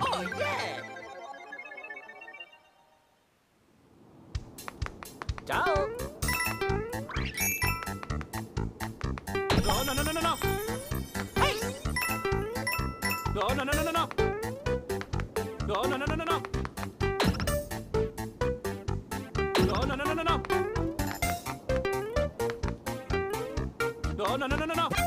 Oh, yeah! Ciao! No, no, no, no, no! Hey! No, no! No, no, no, no, no, no! No, no, no, no, no, no! No, no, no, no, no, no!